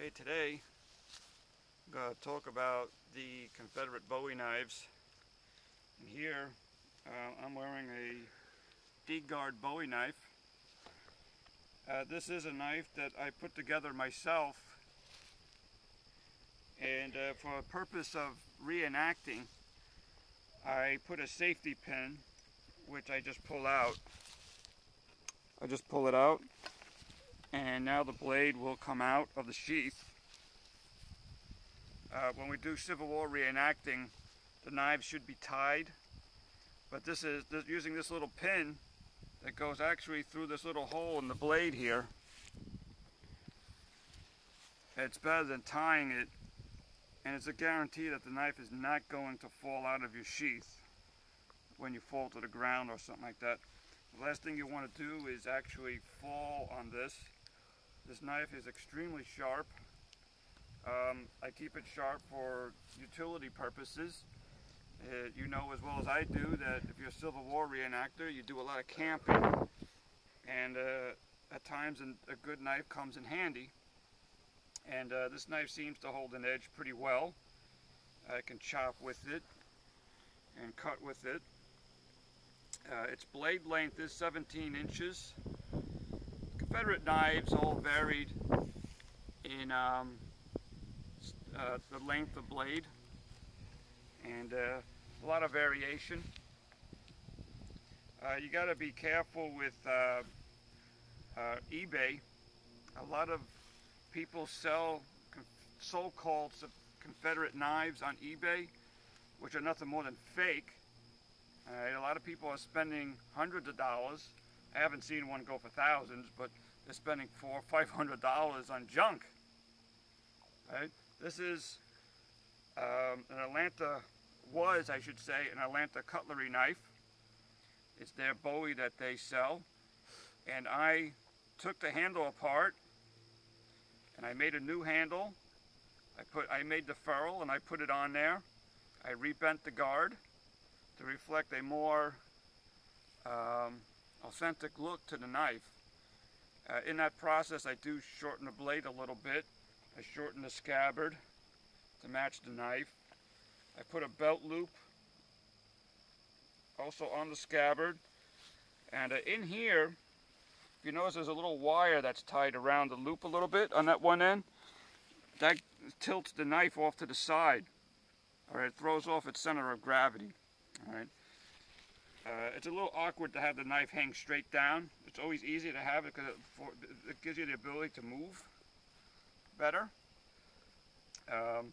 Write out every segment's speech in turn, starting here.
Okay, today I'm going to talk about the Confederate Bowie knives. And here uh, I'm wearing a D-Guard Bowie knife. Uh, this is a knife that I put together myself and uh, for the purpose of reenacting I put a safety pin which I just pull out. I just pull it out and now the blade will come out of the sheath. Uh, when we do Civil War reenacting, the knives should be tied, but this is this, using this little pin that goes actually through this little hole in the blade here. It's better than tying it, and it's a guarantee that the knife is not going to fall out of your sheath when you fall to the ground or something like that. The last thing you want to do is actually fall on this this knife is extremely sharp. Um, I keep it sharp for utility purposes. Uh, you know as well as I do that if you're a Civil War reenactor, you do a lot of camping. And uh, at times a good knife comes in handy. And uh, this knife seems to hold an edge pretty well. I can chop with it and cut with it. Uh, its blade length is 17 inches. Confederate knives all varied in um, uh, the length of blade and uh, a lot of variation. Uh, you got to be careful with uh, uh, eBay. A lot of people sell so-called Confederate knives on eBay, which are nothing more than fake. a lot of people are spending hundreds of dollars I haven't seen one go for thousands, but they're spending four, five hundred dollars on junk. Right? This is um, an Atlanta was, I should say, an Atlanta cutlery knife. It's their Bowie that they sell, and I took the handle apart, and I made a new handle. I put, I made the ferrule, and I put it on there. I rebent the guard to reflect a more um, authentic look to the knife. Uh, in that process I do shorten the blade a little bit. I shorten the scabbard to match the knife. I put a belt loop also on the scabbard. And uh, in here, if you notice there's a little wire that's tied around the loop a little bit on that one end. That tilts the knife off to the side. Alright, it throws off its center of gravity. Alright. Uh, it's a little awkward to have the knife hang straight down. It's always easy to have it because it, it, gives you the ability to move better. Um,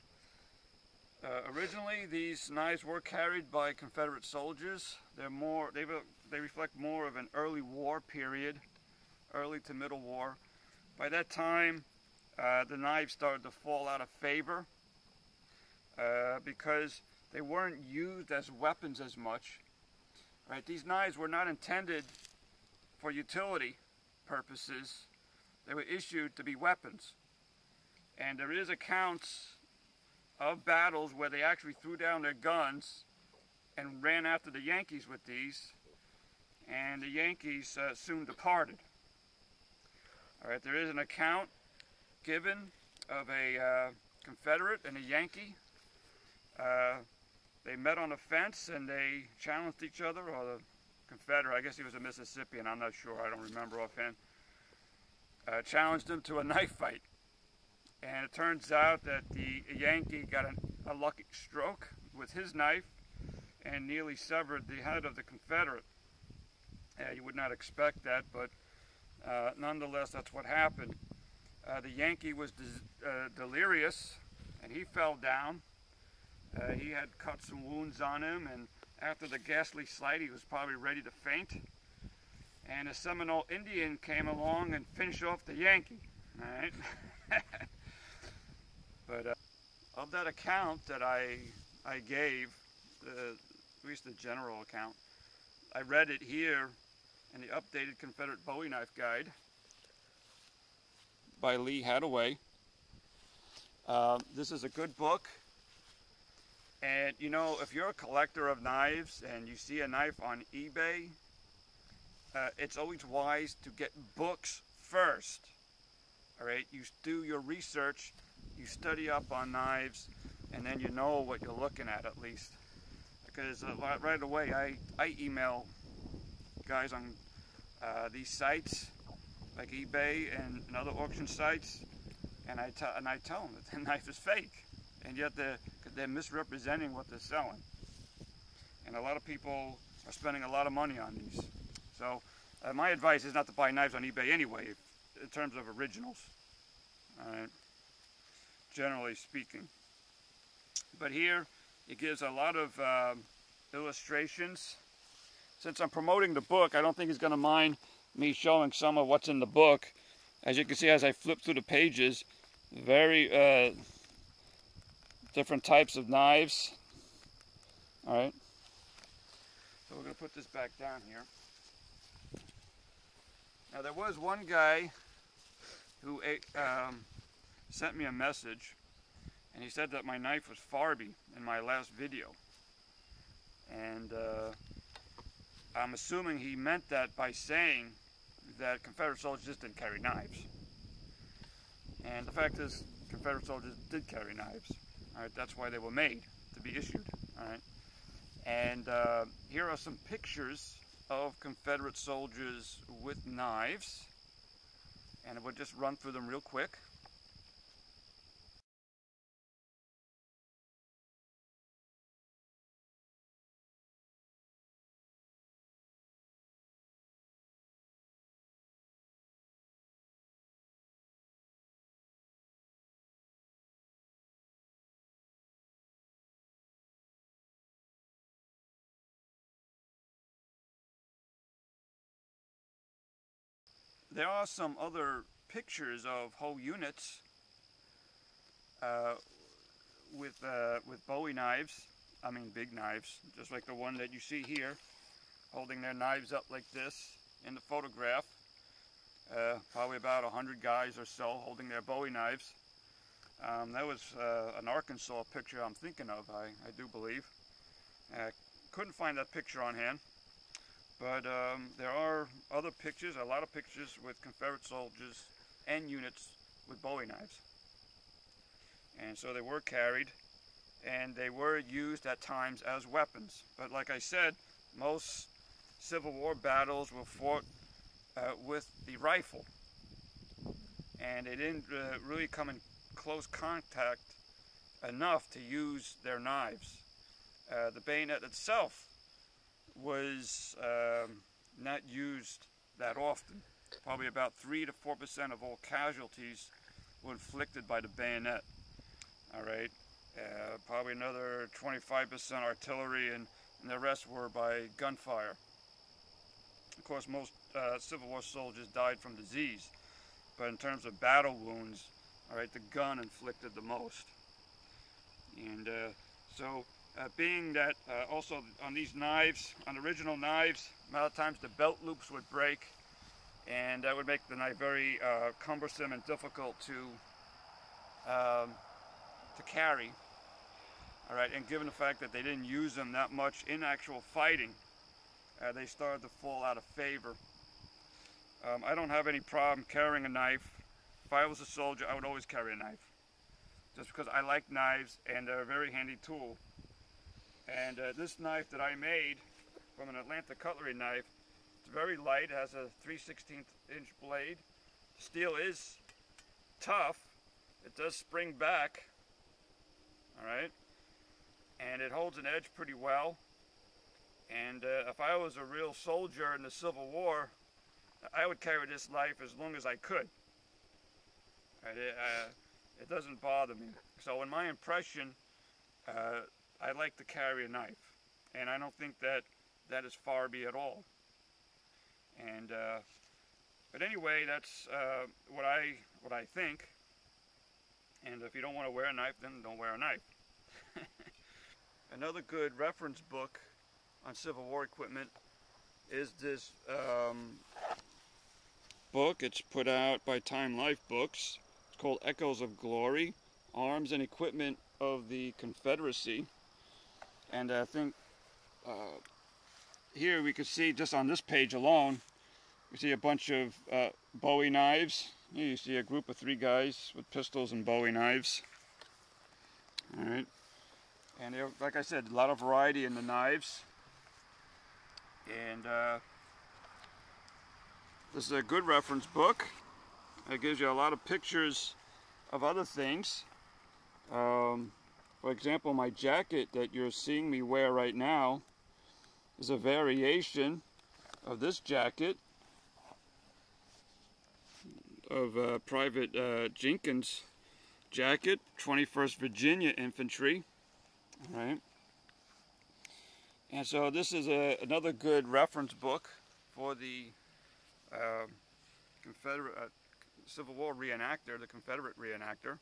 uh, originally, these knives were carried by Confederate soldiers. They're more they they reflect more of an early war period, early to middle war. By that time, uh, the knives started to fall out of favor uh, because they weren't used as weapons as much Right, these knives were not intended for utility purposes. They were issued to be weapons. And there is accounts of battles where they actually threw down their guns and ran after the Yankees with these. And the Yankees uh, soon departed. All right, there is an account given of a uh, Confederate and a Yankee uh, they met on a fence and they challenged each other, or the Confederate, I guess he was a Mississippian, I'm not sure, I don't remember offhand, uh, challenged him to a knife fight. And it turns out that the Yankee got an, a lucky stroke with his knife and nearly severed the head of the Confederate. You would not expect that, but uh, nonetheless, that's what happened. Uh, the Yankee was uh, delirious and he fell down uh, he had cuts and wounds on him, and after the ghastly sight, he was probably ready to faint. And a Seminole Indian came along and finished off the Yankee. All right. but uh, of that account that I I gave, uh, at least the general account, I read it here in the updated Confederate Bowie knife guide by Lee Hadaway. Uh, this is a good book. And you know, if you're a collector of knives and you see a knife on eBay, uh, it's always wise to get books first. All right, you do your research, you study up on knives, and then you know what you're looking at at least. Because uh, right away, I, I email guys on uh, these sites like eBay and, and other auction sites, and I, and I tell them that the knife is fake, and yet they're, they're misrepresenting what they're selling. And a lot of people are spending a lot of money on these. So uh, my advice is not to buy knives on eBay anyway, in terms of originals, generally speaking. But here, it gives a lot of uh, illustrations. Since I'm promoting the book, I don't think he's going to mind me showing some of what's in the book. As you can see, as I flip through the pages, very uh, different types of knives. All right. So we're going to put this back down here. Now there was one guy who um, sent me a message and he said that my knife was Farby in my last video. And uh, I'm assuming he meant that by saying that Confederate soldiers just didn't carry knives. And the fact is, Confederate soldiers did carry knives. All right, that's why they were made to be issued. All right, and uh, here are some pictures of Confederate soldiers with knives, and we'll just run through them real quick. There are some other pictures of whole units uh, with uh, with Bowie knives. I mean big knives, just like the one that you see here, holding their knives up like this in the photograph. Uh, probably about a hundred guys or so holding their Bowie knives. Um, that was uh, an Arkansas picture I'm thinking of, I, I do believe. Uh, couldn't find that picture on hand. But um, there are other pictures, a lot of pictures with Confederate soldiers and units with Bowie knives. And so they were carried and they were used at times as weapons. But like I said, most Civil War battles were fought uh, with the rifle. And they didn't uh, really come in close contact enough to use their knives. Uh, the bayonet itself was um, not used that often. Probably about 3 to 4% of all casualties were inflicted by the bayonet. All right, uh, probably another 25% artillery and, and, the rest were by gunfire. Of course, most uh, Civil War soldiers died from disease, but in terms of battle wounds, all right, the gun inflicted the most. And uh, so uh, being that uh, also on these knives, on original knives, a lot of times the belt loops would break and that would make the knife very uh, cumbersome and difficult to um, to carry. All right, and given the fact that they didn't use them that much in actual fighting, uh, they started to fall out of favor. Um, I don't have any problem carrying a knife. If I was a soldier, I would always carry a knife. Just because I like knives and they're a very handy tool. And uh, this knife that I made from an Atlanta cutlery knife, it's very light, it has a 3 16th inch blade. Steel is tough, it does spring back, all right, and it holds an edge pretty well. And uh, if I was a real soldier in the Civil War, I would carry this knife as long as I could. Right? It, uh, it doesn't bother me. So in my impression, uh, I like to carry a knife, and I don't think that that is Farby at all. And uh, but anyway, that's uh, what I what I think. And if you don't want to wear a knife, then don't wear a knife. Another good reference book on Civil War equipment is this um, book. It's put out by Time Life Books. It's called Echoes of Glory, Arms and Equipment of the Confederacy. And I think uh, here we can see just on this page alone, we see a bunch of uh, Bowie knives, Here you see a group of three guys with pistols and Bowie knives. All right. And like I said, a lot of variety in the knives. And uh, this is a good reference book. It gives you a lot of pictures of other things. Um, for example, my jacket that you're seeing me wear right now is a variation of this jacket of uh, Private uh, Jenkins jacket, 21st Virginia Infantry. Right. And so this is a, another good reference book for the uh, Confederate uh, Civil War reenactor, the Confederate reenactor.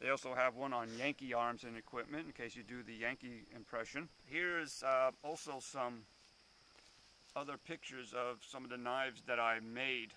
They also have one on Yankee arms and equipment in case you do the Yankee impression. Here's uh, also some other pictures of some of the knives that I made